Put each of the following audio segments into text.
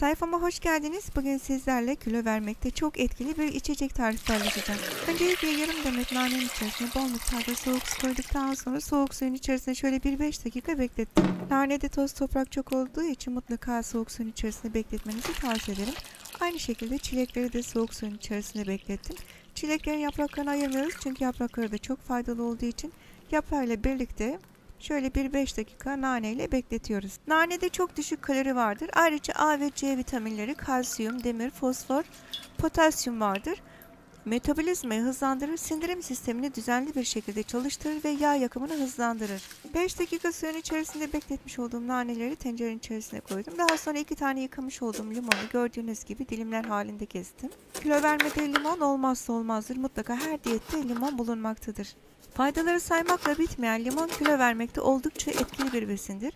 Sayfama hoş geldiniz. Bugün sizlerle kilo vermekte çok etkili bir içecek tarifi paylaşacağım. Öncelikle yarım demet nanenin içerisine bol miktarda soğuk su koyduktan sonra soğuk suyun içerisine şöyle bir 5 dakika beklettim. Nanede toz toprak çok olduğu için mutlaka soğuk suyun içerisinde bekletmenizi tavsiye ederim. Aynı şekilde çilekleri de soğuk suyun içerisinde beklettim. Çileklerin yapraklarını ayırmıyoruz çünkü yaprakları da çok faydalı olduğu için yaprağıyla birlikte Şöyle bir 5 dakika nane ile bekletiyoruz. Nanede çok düşük kalori vardır. Ayrıca A ve C vitaminleri, kalsiyum, demir, fosfor, potasyum vardır. Metabolizmayı hızlandırır, sindirim sistemini düzenli bir şekilde çalıştırır ve yağ yakımını hızlandırır. 5 dakika suyun içerisinde bekletmiş olduğum naneleri tencerenin içerisine koydum. Daha sonra 2 tane yıkamış olduğum limonu gördüğünüz gibi dilimler halinde kestim. Kilo vermede limon olmazsa olmazdır. Mutlaka her diyette limon bulunmaktadır. Faydaları saymakla bitmeyen limon kilo vermekte oldukça etkili bir besindir.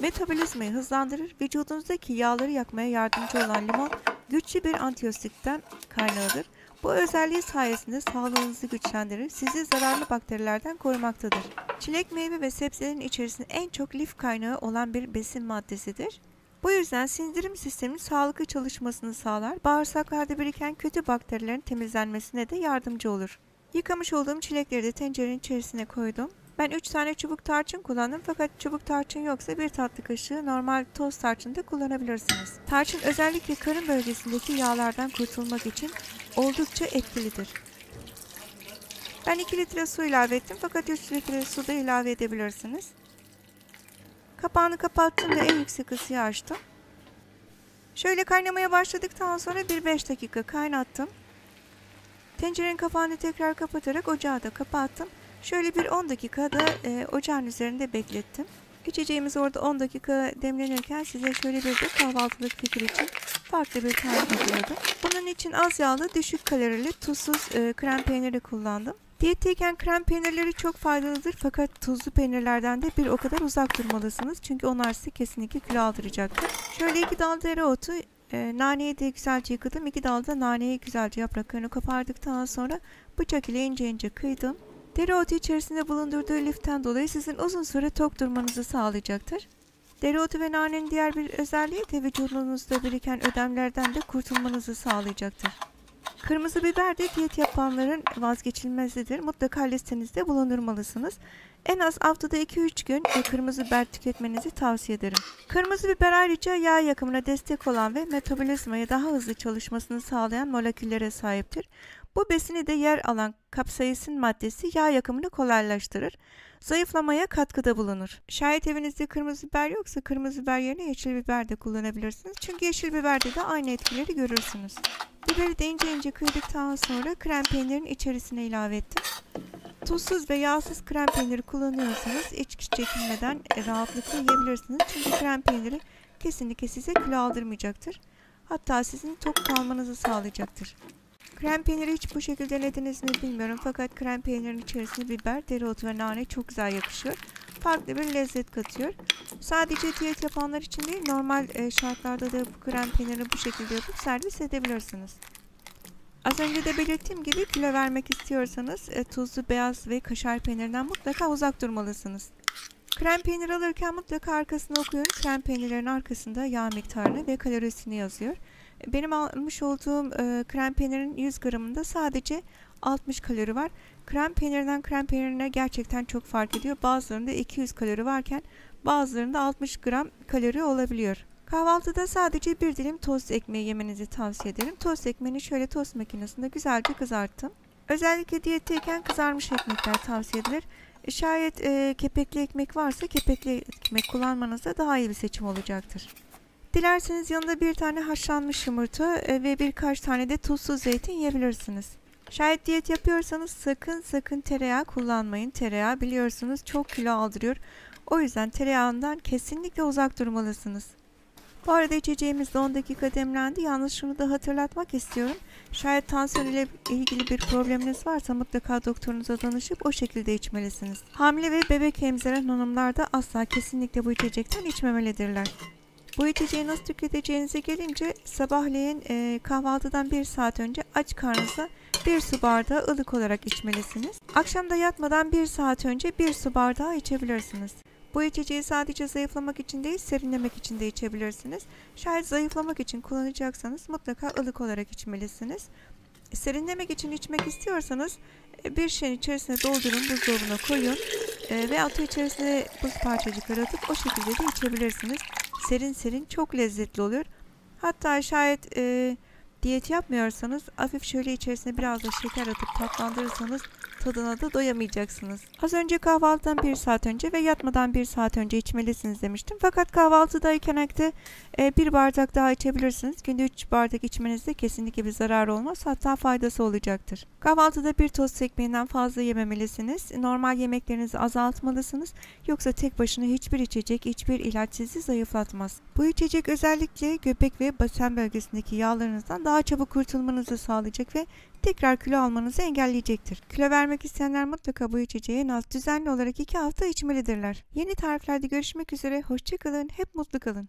Metabolizmayı hızlandırır, vücudunuzdaki yağları yakmaya yardımcı olan limon güçlü bir antioksidan kaynağıdır. Bu özelliği sayesinde sağlığınızı güçlendirir, sizi zararlı bakterilerden korumaktadır. Çilek meyve ve sebzelerin içerisinde en çok lif kaynağı olan bir besin maddesidir. Bu yüzden sindirim sisteminin sağlıklı çalışmasını sağlar, bağırsaklarda biriken kötü bakterilerin temizlenmesine de yardımcı olur. Yıkamış olduğum çilekleri de tencerenin içerisine koydum. Ben 3 tane çubuk tarçın kullandım fakat çubuk tarçın yoksa bir tatlı kaşığı normal toz tarçın da kullanabilirsiniz. Tarçın özellikle karın bölgesindeki yağlardan kurtulmak için oldukça etkilidir. Ben 2 litre su ilave ettim fakat 3 litre su da ilave edebilirsiniz. Kapağını kapattım ve en yüksek ısıya açtım. Şöyle kaynamaya başladıktan sonra bir 5 dakika kaynattım. Tencerenin kapağını tekrar kapatarak ocağı da kapattım. Şöyle bir 10 dakika da e, ocağın üzerinde beklettim. İçeceğimiz orada 10 dakika demlenirken size şöyle bir de kahvaltılık fikir için farklı bir tarif hazırladım. Bunun için az yağlı, düşük kalorili, tuzsuz e, krem peyniri kullandım. Diyetteyken krem peynirleri çok faydalıdır fakat tuzlu peynirlerden de bir o kadar uzak durmalısınız. Çünkü onlar size kesinlikle kilo aldıracaktır. Şöyle iki dal dereotu, e, naneyi de güzelce yıkadım. İki dalda naneyi güzelce yapraklarını kopardıktan sonra bıçak ile ince ince kıydım. Dereotu içerisinde bulundurduğu liften dolayı sizin uzun süre tok durmanızı sağlayacaktır. Dereotu ve nanenin diğer bir özelliği de vücudunuzda biriken ödemlerden de kurtulmanızı sağlayacaktır. Kırmızı biber de diyet yapanların vazgeçilmezidir. Mutlaka listenizde bulundurmalısınız. En az haftada 2-3 gün kırmızı biber tüketmenizi tavsiye ederim. Kırmızı biber ayrıca yağ yakımına destek olan ve metabolizmayı daha hızlı çalışmasını sağlayan moleküllere sahiptir. Bu besini de yer alan kapsaisin maddesi yağ yakımını kolaylaştırır. Zayıflamaya katkıda bulunur. Şayet evinizde kırmızı biber yoksa kırmızı biber yerine yeşil biber de kullanabilirsiniz. Çünkü yeşil biberde de aynı etkileri görürsünüz. Biberi de ince ince kıydıktan sonra krem peynirin içerisine ilave ettim. Tuzsuz ve yağsız krem peyniri kullanıyorsanız iç çekinmeden rahatlıkla yiyebilirsiniz. Çünkü krem peyniri kesinlikle size kilo aldırmayacaktır. Hatta sizin tok kalmanızı sağlayacaktır. Krem peyniri hiç bu şekilde denediniz mi bilmiyorum fakat krem peynirin içerisine biber, dereotu ve nane çok güzel yakışıyor. Farklı bir lezzet katıyor. Sadece diyet yapanlar için değil normal şartlarda da bu krem peynirini bu şekilde yapıp servis edebilirsiniz. Az önce de belirttiğim gibi kilo vermek istiyorsanız e, tuzlu beyaz ve kaşar peynirinden mutlaka uzak durmalısınız. Krem peynir alırken mutlaka arkasını okuyun. Krem peynirlerin arkasında yağ miktarını ve kalorisini yazıyor. Benim almış olduğum e, krem peynirin 100 gramında sadece 60 kalori var. Krem peynirinden krem peynirine gerçekten çok fark ediyor. Bazılarında 200 kalori varken bazılarında 60 gram kalori olabiliyor. Kahvaltıda sadece bir dilim tost ekmeği yemenizi tavsiye ederim. Tost ekmeğini şöyle tost makinesinde güzelce kızarttım. Özellikle diyetteyken kızarmış ekmekler tavsiye edilir. E, şayet e, kepekli ekmek varsa kepekli ekmek kullanmanızda daha iyi bir seçim olacaktır. Dilerseniz yanında bir tane haşlanmış yumurta e, ve birkaç tane de tuzsuz zeytin yiyebilirsiniz. Şayet diyet yapıyorsanız sakın sakın tereyağı kullanmayın. Tereyağı biliyorsunuz çok kilo aldırıyor. O yüzden tereyağından kesinlikle uzak durmalısınız. Bu arada içeceğimiz de 10 dakika demlendi. Yalnız şunu da hatırlatmak istiyorum. Şayet tansiyon ile ilgili bir probleminiz varsa mutlaka doktorunuza danışıp o şekilde içmelisiniz. Hamile ve bebek emziren hanımlar da asla kesinlikle bu içecekten içmemelidirler. Bu içeceği nasıl tüketeceğinize gelince sabahleyin e, kahvaltıdan bir saat önce aç karnınıza bir su bardağı ılık olarak içmelisiniz. Akşamda yatmadan bir saat önce bir su bardağı içebilirsiniz. Bu içeceği sadece zayıflamak için değil, serinlemek için de içebilirsiniz. Şayet zayıflamak için kullanacaksanız mutlaka ılık olarak içmelisiniz. Serinlemek için içmek istiyorsanız bir şişenin içerisine doldurun, buzdolabına koyun e, veyahut da içerisine buz parçacıkları atıp o şekilde de içebilirsiniz. Serin serin çok lezzetli oluyor. Hatta şayet e, diyet yapmıyorsanız hafif şöyle içerisine biraz da şeker atıp tatlandırırsanız tadına da doyamayacaksınız. Az önce kahvaltıdan bir saat önce ve yatmadan bir saat önce içmelisiniz demiştim. Fakat kahvaltıdayken de e, bir bardak daha içebilirsiniz. Günde 3 bardak içmenizde kesinlikle bir zarar olmaz. Hatta faydası olacaktır. Kahvaltıda bir tost ekmeğinden fazla yememelisiniz. Normal yemeklerinizi azaltmalısınız. Yoksa tek başına hiçbir içecek, hiçbir ilaç sizi zayıflatmaz. Bu içecek özellikle göbek ve basen bölgesindeki yağlarınızdan daha çabuk kurtulmanızı sağlayacak ve tekrar kilo almanızı engelleyecektir. Kilo vermek isteyenler mutlaka bu içeceği en az düzenli olarak 2 hafta içmelidirler. Yeni tariflerde görüşmek üzere, hoşçakalın, hep mutlu kalın.